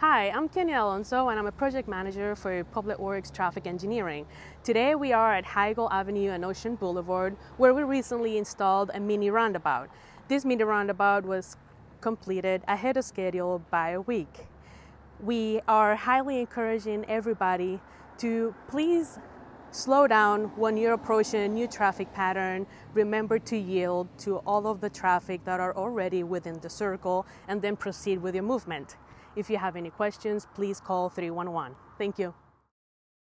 Hi, I'm Kennia Alonso and I'm a project manager for Public Works Traffic Engineering. Today we are at Higel Avenue and Ocean Boulevard where we recently installed a mini roundabout. This mini roundabout was completed ahead of schedule by a week. We are highly encouraging everybody to please slow down when you're approaching a new traffic pattern. Remember to yield to all of the traffic that are already within the circle and then proceed with your movement. If you have any questions, please call 311. Thank you.